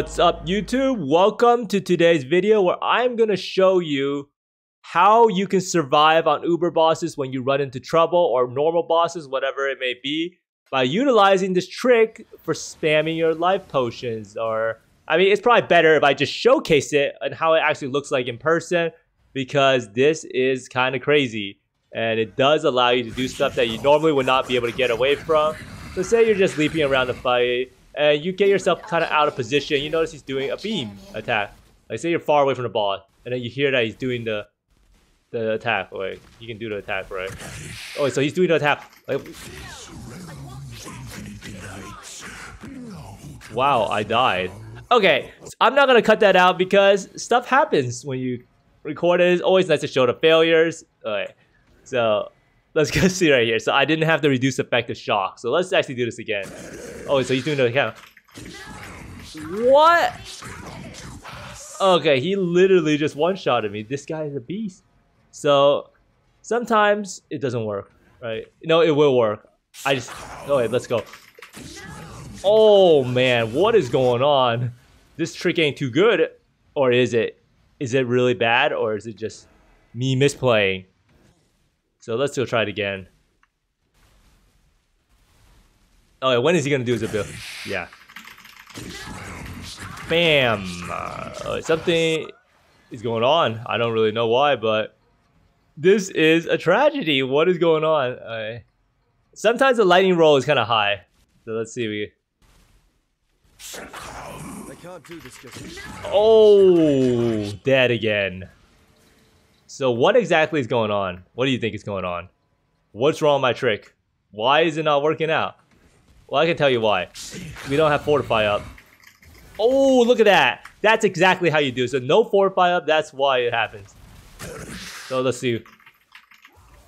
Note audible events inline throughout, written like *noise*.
What's up YouTube? Welcome to today's video where I'm going to show you how you can survive on Uber bosses when you run into trouble or normal bosses, whatever it may be, by utilizing this trick for spamming your life potions or I mean, it's probably better if I just showcase it and how it actually looks like in person because this is kind of crazy and it does allow you to do stuff that you normally would not be able to get away from. So say you're just leaping around the fight and you get yourself kind of out of position. You notice he's doing a beam attack. Like say you're far away from the ball, and then you hear that he's doing the the attack. Like you can do the attack, right? Oh, so he's doing the attack. Like, wow, I died. Okay, so I'm not gonna cut that out because stuff happens when you record it. It's always nice to show the failures. Okay, so let's go *laughs* see right here. So I didn't have the reduce effect of shock. So let's actually do this again. Oh, so he's doing the account. What? Okay, he literally just one-shotted me. This guy is a beast. So sometimes it doesn't work, right? No, it will work. I just, oh wait, let's go. Oh man, what is going on? This trick ain't too good, or is it? Is it really bad, or is it just me misplaying? So let's go try it again. Oh, yeah, when is he gonna do his ability? Yeah. Bam! Uh, something is going on. I don't really know why, but this is a tragedy. What is going on? Uh, sometimes the lightning roll is kind of high. So let's see. We Oh, dead again. So what exactly is going on? What do you think is going on? What's wrong with my trick? Why is it not working out? Well, I can tell you why. We don't have Fortify up. Oh, look at that. That's exactly how you do it. So no Fortify up, that's why it happens. So let's see.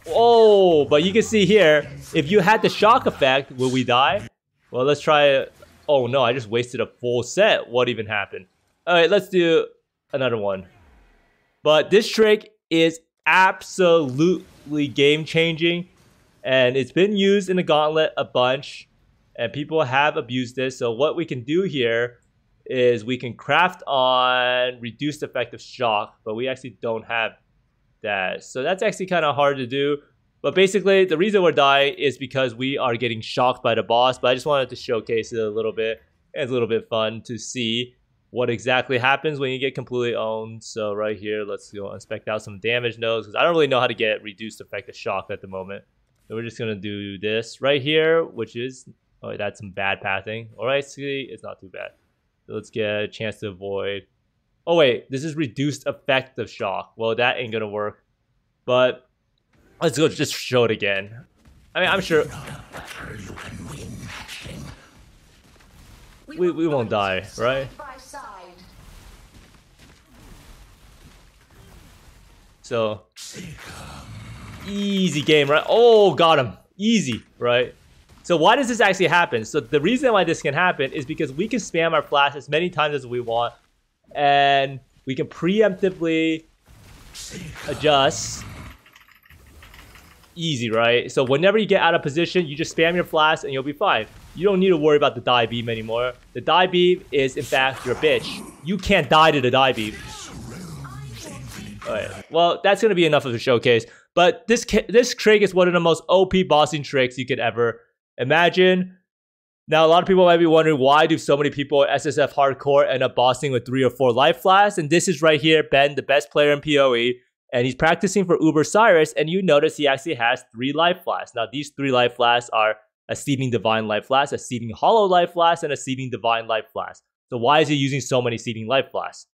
Oh, but you can see here, if you had the shock effect, will we die? Well, let's try it. Oh no, I just wasted a full set. What even happened? All right, let's do another one. But this trick is absolutely game changing and it's been used in the gauntlet a bunch and people have abused this. So what we can do here is we can craft on reduced effective shock, but we actually don't have that. So that's actually kind of hard to do. But basically, the reason we're dying is because we are getting shocked by the boss. But I just wanted to showcase it a little bit. It's a little bit fun to see what exactly happens when you get completely owned. So right here, let's go inspect out some damage nodes because I don't really know how to get reduced effective shock at the moment. So we're just gonna do this right here, which is oh that's some bad pathing. All right, see, it's not too bad. So let's get a chance to avoid. Oh wait, this is reduced effective shock. Well, that ain't gonna work. But Let's go just show it again. I mean, I'm sure... We, we won't die, right? So... Easy game, right? Oh, got him. Easy, right? So why does this actually happen? So the reason why this can happen is because we can spam our flask as many times as we want. And we can preemptively adjust easy, right? So whenever you get out of position, you just spam your flask and you'll be fine. You don't need to worry about the die beam anymore. The die beam is, in fact, your bitch. You can't die to the die beam. Alright, well, that's going to be enough of a showcase. But this this trick is one of the most OP bossing tricks you could ever imagine. Now, a lot of people might be wondering why do so many people SSF Hardcore end up bossing with three or four life flasks? And this is right here, Ben, the best player in PoE and he's practicing for Uber Sirus, and you notice he actually has three life flasks. Now, these three life flasks are a seething divine life flask, a seething hollow life flask, and a seething divine life flask. So why is he using so many seething life flasks?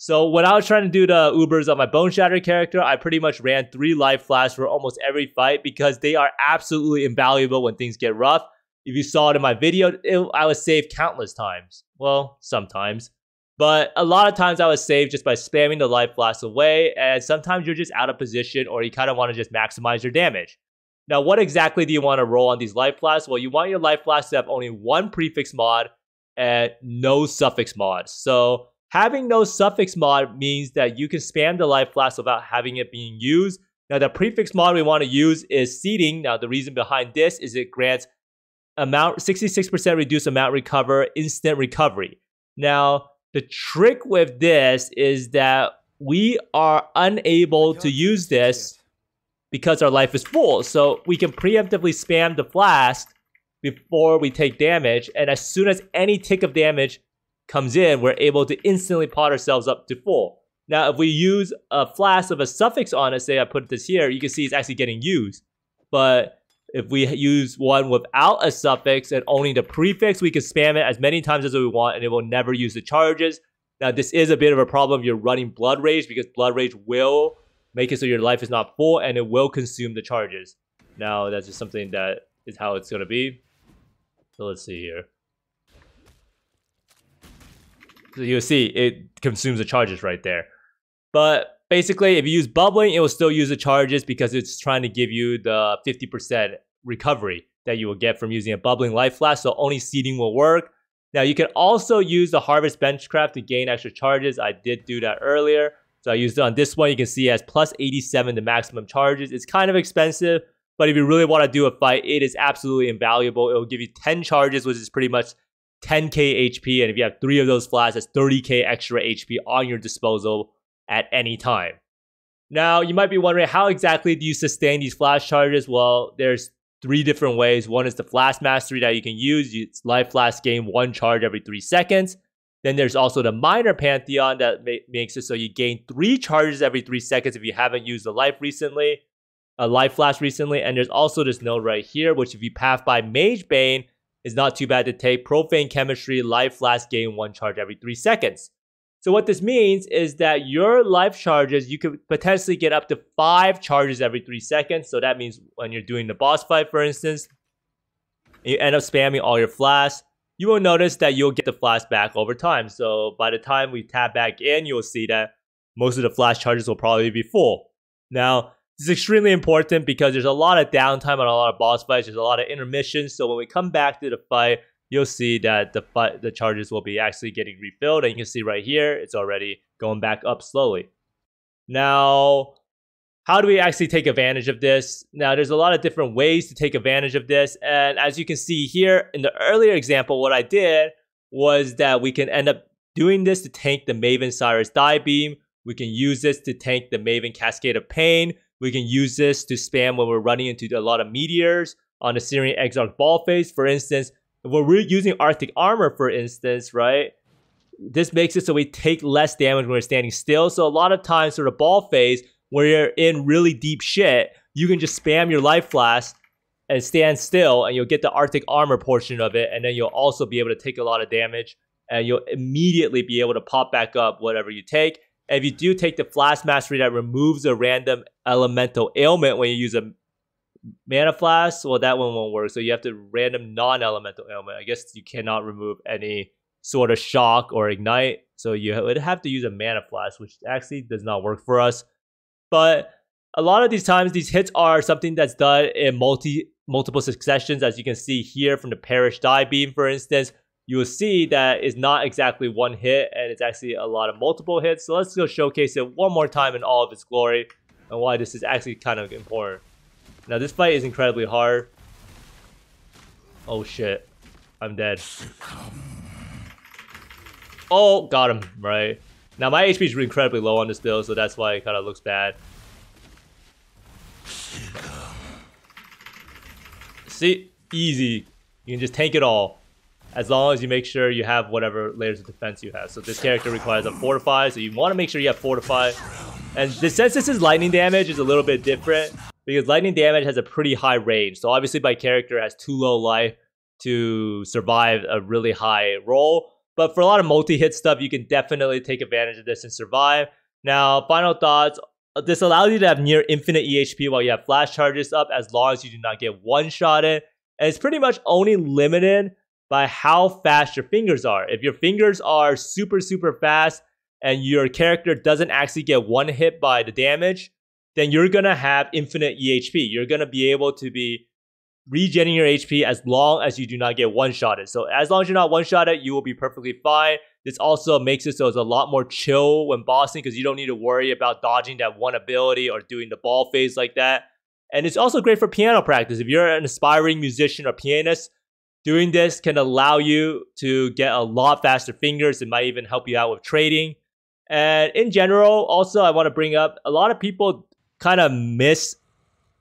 So when I was trying to do the Ubers on my Bone Shatter character, I pretty much ran three life flasks for almost every fight because they are absolutely invaluable when things get rough. If you saw it in my video, it, I was saved countless times. Well, sometimes. But a lot of times I was saved just by spamming the life flask away, and sometimes you're just out of position or you kind of want to just maximize your damage. Now, what exactly do you want to roll on these life flasks? Well, you want your life flasks to have only one prefix mod and no suffix mod. So having no suffix mod means that you can spam the life flask without having it being used. Now, the prefix mod we want to use is seething. Now, the reason behind this is it grants amount 66% reduce amount recover instant recovery. Now, the trick with this is that we are unable to use this because our life is full. So we can preemptively spam the flask before we take damage. And as soon as any tick of damage comes in, we're able to instantly pot ourselves up to full. Now, if we use a flask of a suffix on it, say I put this here, you can see it's actually getting used. But if we use one without a suffix and only the prefix, we can spam it as many times as we want and it will never use the charges. Now, this is a bit of a problem if you're running Blood Rage because Blood Rage will make it so your life is not full and it will consume the charges. Now, that's just something that is how it's going to be. So let's see here. So you'll see it consumes the charges right there. But basically, if you use bubbling, it will still use the charges because it's trying to give you the 50% recovery that you will get from using a bubbling life flask. So only seething will work. Now you can also use the Harvest Benchcraft to gain extra charges. I did do that earlier. So I used it on this one. You can see it has plus 87 the maximum charges. It's kind of expensive, but if you really want to do a fight, it is absolutely invaluable. It will give you 10 charges, which is pretty much 10k HP. And if you have three of those flasks, that's 30k extra HP on your disposal at any time. Now, you might be wondering, how exactly do you sustain these flask charges? Well, there's three different ways. One is the flask mastery that you can use. It's life flask gain one charge every three seconds. Then there's also the minor pantheon that ma- makes it so you gain three charges every three seconds if you haven't used the life recently, a life flask recently. And there's also this node right here, which if you path by Mage Bane, is not too bad to take. Profane Chemistry, life flask gain one charge every three seconds. So what this means is that your life charges, you could potentially get up to five charges every three seconds. So that means when you're doing the boss fight, for instance, you end up spamming all your flasks, you will notice that you'll get the flask back over time. So by the time we tap back in, you'll see that most of the flask charges will probably be full. Now, is extremely important because there's a lot of downtime on a lot of boss fights. There's a lot of intermissions. So when we come back to the fight, you'll see that the fight, the charges will be actually getting refilled. And you can see right here, it's already going back up slowly. Now, how do we actually take advantage of this? Now, there's a lot of different ways to take advantage of this. And as you can see here in the earlier example, what I did was that we can end up doing this to tank the Maven Sirus Die Beam. We can use this to tank the Maven Cascade of Pain. We can use this to spam when we're running into a lot of meteors on the Searing Exarch Ball Phase. For instance, when we're using Arctic Armor, for instance, right? This makes it so we take less damage when we're standing still. So a lot of times for the ball phase, where you're in really deep shit, you can just spam your life flask and stand still, and you'll get the Arctic armor portion of it, and then you'll also be able to take a lot of damage, and you'll immediately be able to pop back up whatever you take. If you do take the flask mastery that removes a random elemental ailment when you use a mana flask, well, that one won't work. So you have to random non-elemental ailment. I guess you cannot remove any sort of shock or ignite. So you would have to use a mana flask, which actually does not work for us. But a lot of these times, these hits are something that's done in multi multiple successions. As you can see here from the Parish Die Beam, for instance, you will see that it's not exactly one hit and it's actually a lot of multiple hits. So let's go showcase it one more time in all of its glory and why this is actually kind of important. Now this fight is incredibly hard. Oh shit. I'm dead. Oh, got him, right. Now my HP is incredibly low on this build, so that's why it kind of looks bad. See, easy. You can just tank it all. As long as you make sure you have whatever layers of defense you have. So this character requires a fortify, so you want to make sure you have fortify. And the, since this is lightning damage is a little bit different, because lightning damage has a pretty high range. So obviously my character has too low life to survive a really high roll. But for a lot of multi-hit stuff, you can definitely take advantage of this and survive. Now, final thoughts. Uh, this allows you to have near infinite EHP while you have flask charges up as long as you do not get one-shotted. And it's pretty much only limited by how fast your fingers are. If your fingers are super, super fast and your character doesn't actually get one hit by the damage, then you're gonna have infinite EHP. You're gonna be able to be regenerating your HP as long as you do not get one-shotted. So as long as you're not one-shotted, you will be perfectly fine. This also makes it so it's a lot more chill when bossing because you don't need to worry about dodging that one ability or doing the ball phase like that. And it's also great for piano practice. If you're an aspiring musician or pianist, Doing this can allow you to get a lot faster fingers. It might even help you out with trading. And in general, also, I want to bring up a lot of people kind of miss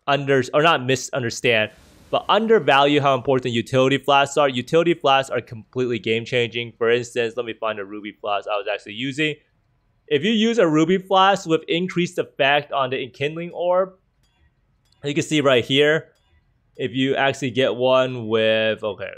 under or not misunderstand, but undervalue how important utility flasks are. Utility flasks are completely game changing. For instance, let me find a Ruby flask I was actually using. If you use a Ruby flask with increased effect on the enkindling orb, you can see right here, if you actually get one with, okay,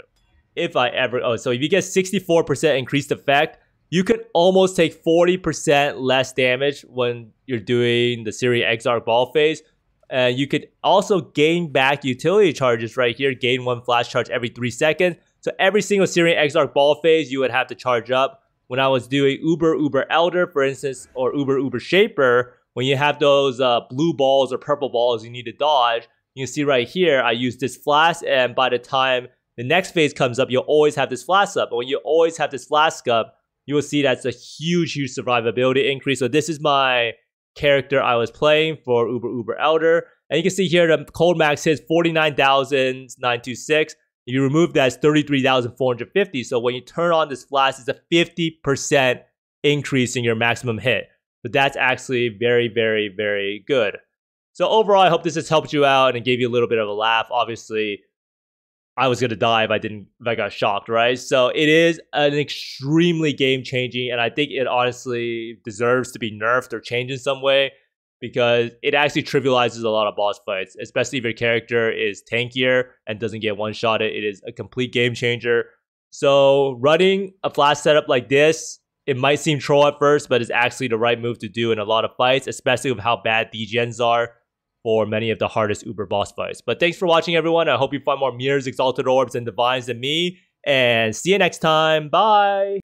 if I ever, oh, so if you get 64% increased effect, you could almost take 40% less damage when you're doing the Searing Exarch ball phase. And you could also gain back utility charges right here, gain one flask charge every three seconds. So every single Searing Exarch ball phase, you would have to charge up. When I was doing Uber Uber Elder, for instance, or Uber Uber Shaper, when you have those uh, blue balls or purple balls you need to dodge, you can see right here, I use this flask, and by the time the next phase comes up, you'll always have this flask up. But when you always have this flask up, you will see that's a huge, huge survivability increase. So this is my character I was playing for Uber Uber Elder. And you can see here the cold max hits 49,926. If you remove that, it's 33,450. So when you turn on this flask, it's a 50% increase in your maximum hit. So that's actually very, very, very good. So overall, I hope this has helped you out and gave you a little bit of a laugh. Obviously, I was gonna die if I didn't if I got shocked, right? So it is an extremely game changing, and I think it honestly deserves to be nerfed or changed in some way because it actually trivializes a lot of boss fights, especially if your character is tankier and doesn't get one shot. It is a complete game changer. So running a flask setup like this, it might seem troll at first, but it's actually the right move to do in a lot of fights, especially with how bad degens are for many of the hardest Uber boss fights. But thanks for watching, everyone. I hope you find more mirrors, exalted orbs, and divines than me. And see you next time. Bye.